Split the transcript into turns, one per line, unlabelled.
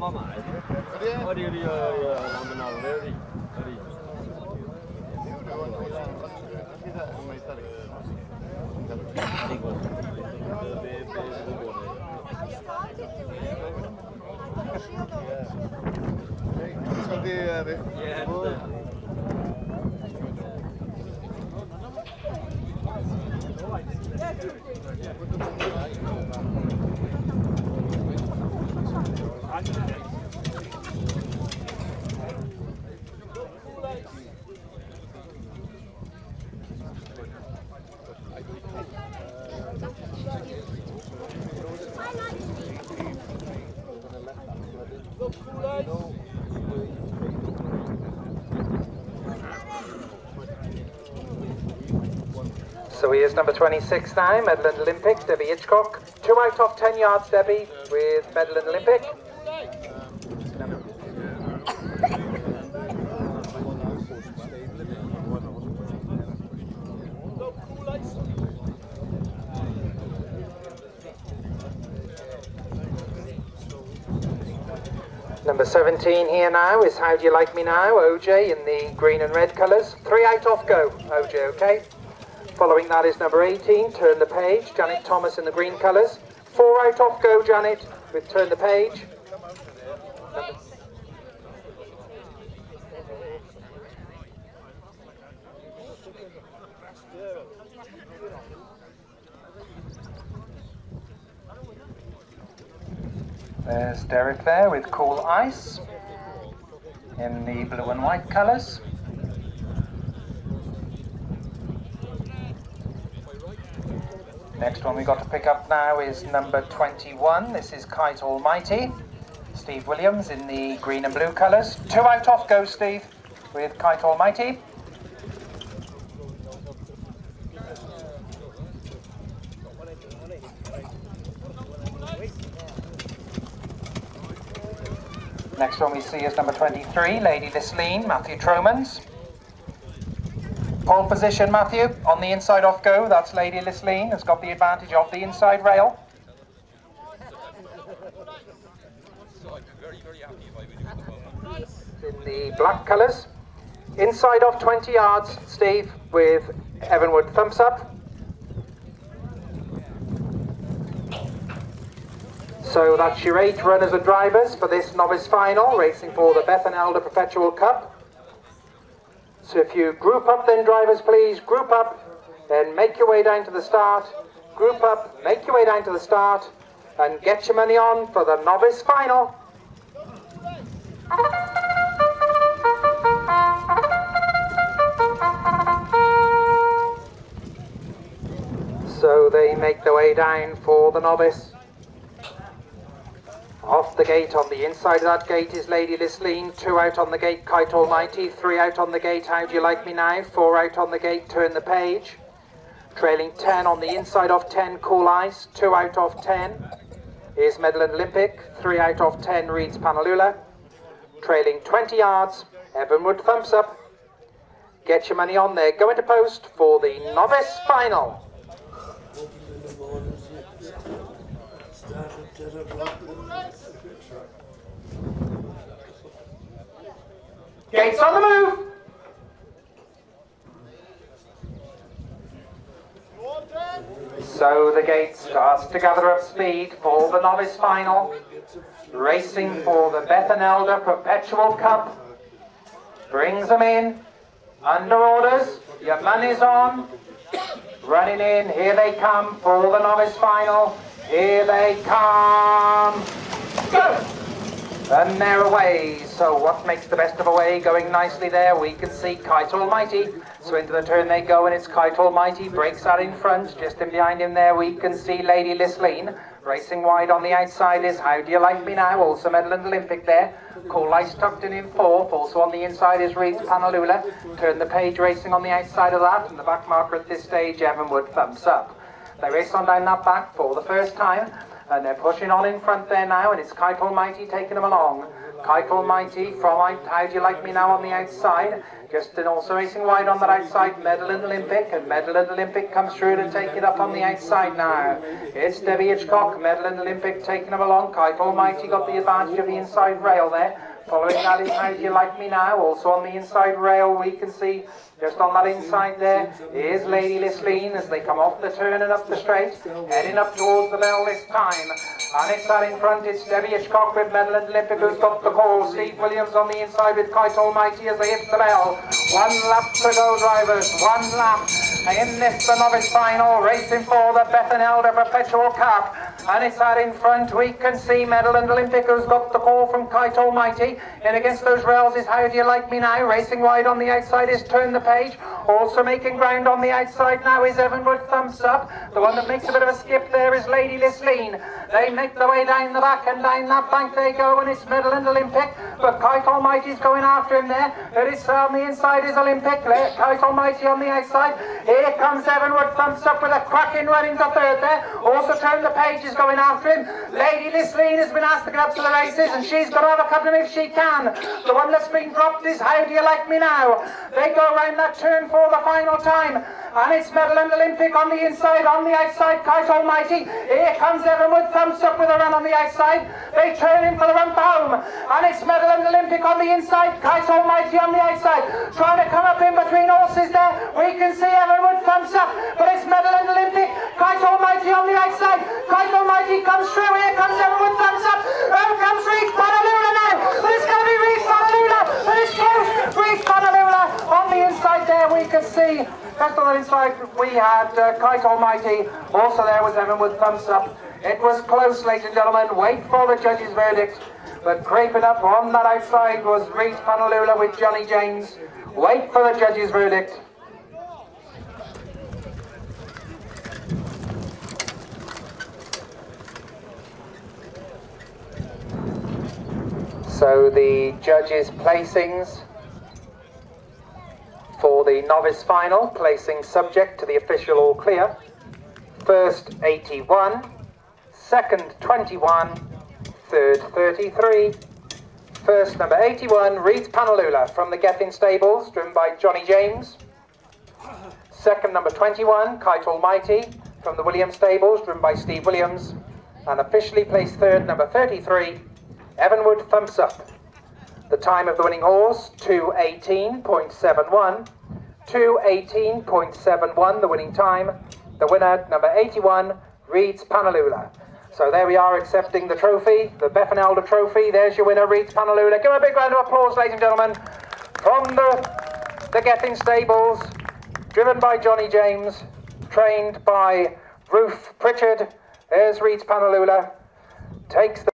mama aja. det er dia dia nama nama Larry. Larry. Så det er
det. Here's number 26 now, Medland Olympic, Debbie Hitchcock. Two out of 10 yards, Debbie, with Medland Olympic. Number 17 here now is How Do You Like Me Now, OJ in the green and red colours. Three out off go, OJ, okay? Following that is number 18, Turn the Page, Janet Thomas in the green colours. Four out off go, Janet, with Turn the Page. There's Derek there with Cool Ice in the blue and white colours. Next one we've got to pick up now is number 21. This is Kite Almighty. Steve Williams in the green and blue colours. Two out off go, Steve, with Kite Almighty. Next one we see is number 23, Lady Lisleen, Matthew Tromans. Pole position, Matthew, on the inside off go. That's Lady Lisleen, has got the advantage of the inside rail. In the black colours. Inside off 20 yards, Steve, with Evanwood thumbs up. So that's your eight runners and drivers for this novice final, racing for the Bethan Elder Perpetual Cup. So if you group up then drivers please, group up, then make your way down to the start, group up, make your way down to the start, and get your money on for the novice final. So they make their way down for the novice. Off the gate, on the inside of that gate is Lady Lisleen. Two out on the gate, Kite Almighty. Three out on the gate, How Do You Like Me Now? Four out on the gate, Turn the Page. Trailing 10 on the inside of 10, Cool Ice. Two out of 10 is Medland Olympic. Three out of 10 reads Panalula. Trailing 20 yards, Evanwood Thumbs Up. Get your money on there. Go into post for the novice final. Gates on the move. So the gate starts to gather up speed for the novice final. Racing for the Bethan Elder Perpetual Cup. Brings them in. Under orders. Your money's on. Running in. Here they come for the novice final. Here they come. Go! And they're away. So what makes the best of a way? Going nicely there. We can see Kite Almighty. So into the turn they go, and it's Kite Almighty. Breaks out in front. Just in behind him there, we can see Lady Lisleen. Racing wide on the outside is How Do You Like Me Now? Also Medland Olympic there. Cool Ice tucked in in fourth. Also on the inside is Reed's Panalula. Turn the page racing on the outside of that. And the back marker at this stage, Evanwood, thumbs up. They race on down that back for the first time. And they're pushing on in front there now, and it's Kite Almighty taking them along. Kite Almighty from How Do You Like Me Now on the outside. Just and also racing wide on that outside, Medland Olympic, and Medland Olympic comes through to take it up on the outside now. It's Debbie Hitchcock, Medland Olympic taking him along. Kite Almighty got the advantage of the inside rail there. Following that Do You Like Me Now, also on the inside rail we can see just on that inside there is Lady Lisleen as they come off the turn and up the straight, heading up towards the bell this time. And it's that in front, it's Debbie Hitchcock with Medland Olympic who's got the call. Steve Williams on the inside with Kite Almighty as they hit the bell. One lap to go, drivers, one lap. In this, the novice final, racing for the Bethan Elder Perpetual Cup. And it's out in front, we can see Medland Olympic who's got the call from Kite Almighty. And against those rails is How Do You Like Me Now? Racing wide on the outside is Turn the Page. Also making ground on the outside now is Evanwood Thumbs Up. The one that makes a bit of a skip there is Lady Lisleen. They make their way down the back and down that bank they go and it's Medland Olympic. But Kite Almighty's going after him there. It is on the inside is Olympic. Kite Almighty on the outside. Here comes Evanwood Thumbs Up with a cracking run into third there. Also Turn the Page is going after him. Lady Lisleen has been asked to get up to the races and she's got to have a couple of if she can. The one that's been dropped is How Do You Like Me Now? They go round that turn for the final time. And it's Medland Olympic on the inside, on the outside, Kite Almighty. Here comes Evanwood Thumbs Up with a run on the outside. They turn in for the run for home. And it's Medland Olympic on the inside, Kite Almighty on the outside. Trying to come up in between horses there. We can see Evanwood Thumbs Up, but it's Medland Olympic, Kite Almighty on the outside. Kite Almighty comes through. Here comes Evanwood Thumbs Up. Out comes Reese Panalula now. But it's going to be Reese Panalula. But it's close. Reese Panalula on the inside there. We can see. Just on the inside, we had uh, Kite Almighty. Also there was Evanwood Thumbs Up. It was close, ladies and gentlemen. Wait for the judge's verdict. But creeping up on that outside was Reese Panalula with Johnny James. Wait for the judge's verdict. So the judges' placings for the novice final, placing subject to the official all clear. First 81, second 21, third 33. First number 81, Reeds Panalula from the Gethin Stables, driven by Johnny James. Second number 21, Kite Almighty from the Williams Stables, driven by Steve Williams. And officially placed third, number 33, Evanwood Thumbs Up. The time of the winning horse, 218.71. 218.71, the winning time. The winner, number 81, Reeds Panalula. So there we are accepting the trophy, the Bethan Elder trophy. There's your winner, Reeds Panalula. Give him a big round of applause, ladies and gentlemen. From the, the Gethin Stables, driven by Johnny James, trained by Ruth Pritchard. There's Reeds Panalula. Takes the